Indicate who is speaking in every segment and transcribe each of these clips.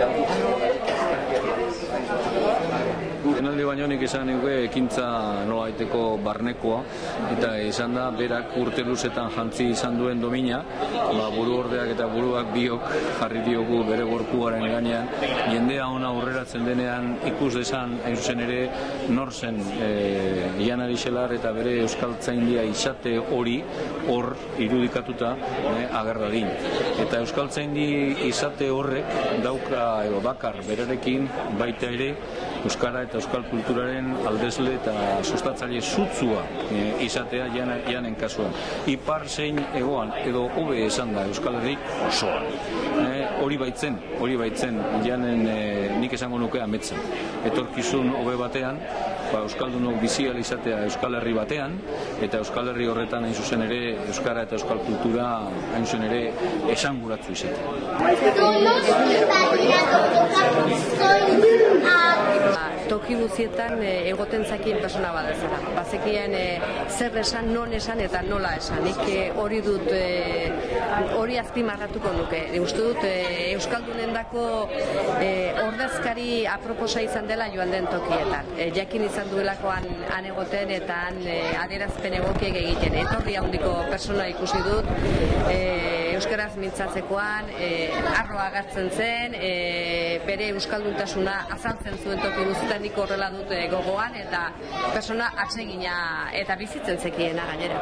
Speaker 1: Obrigado. Nola aiteko barnekoa, eta izan da, berak urte luzetan jantzi izan duen domina, ba, buru ordeak eta buruak biok jarri diogu bere gorpuaren gainean, jendea ona aurreratzen denean ikus desan, hain zuzen ere, nor zen e, Ian Arixelar eta bere Euskal Tzaindia izate hori hor irudikatuta e, agerradin. Eta Euskal Tzaindi izate horrek dauka edo bakar berarekin baita ere Euskara eta Euskal kulturaren aldezle eta sustatzaile zutzua e, izatea janen kasuan. Ipar zein egoan edo hobe esan da Euskal Herrik osoan. E, hori baitzen, hori baitzen janen e, nik esango nuke ametzen. Etorkizun hobe batean, ba, Euskaldunok bizi izatea Euskal Herri batean, eta Euskal Herri horretan hain zuzen ere Euskara eta Euskal kultura hain zuzen ere esanguratzu izatea.
Speaker 2: Toki guzietan e, egoten zakien persona badezela. Bazekien e, zer esan, non esan eta nola esan. Nik e, hori dut, e, hori azpimarratuko nuke. E, uste dut, e, Euskaldunen dako e, ordezkari aproposa izan dela joan den tokietan. E, jakin izan duelakoan han egoten eta han e, egokiek egiten. Etorri handiko persona ikusi dut, e, Euskaraz mintzatzekoan, e, arroa agertzen zen, e, bere Euskalduntasuna azaltzen zuen toki guztietan nik horrela dut gogoan eta persona atsegina eta bizitzen zekiena gainera.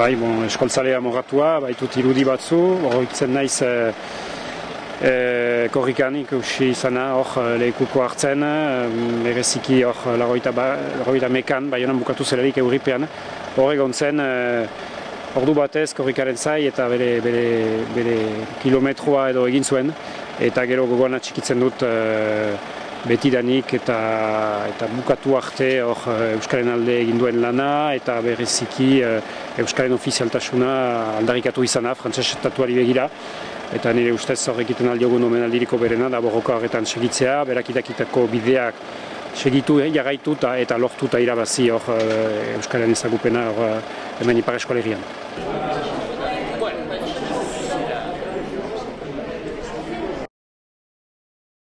Speaker 3: Bai, bon, eskoltzalea mogatua, baitut irudi batzu, horitzen naiz e, e, korrikanik usi izana hor lehikuko hartzen, bereziki hor lagoita, ba, lagoita mekan, bai honan bukatu zelarik euripean, horregon zen, e, ordu batez korrikaren zai eta bere, bere, bere kilometroa edo egin zuen. Eta gero gogoan atxikitzen dut uh, betidanik eta, eta bukatu arte hor uh, Euskaren alde egin duen lana eta bereziki uh, Euskaren ofizialtasuna aldarikatu izana, frantzes estatuari begira eta nire ustez hor egiten aldiogun omenaldiriko berena da borroka horretan segitzea, berakidakitako bideak segitu, eh, jarraitu eta lortu eta irabazi hor Euskaren ezagupena hor hemen ipar eskolerian.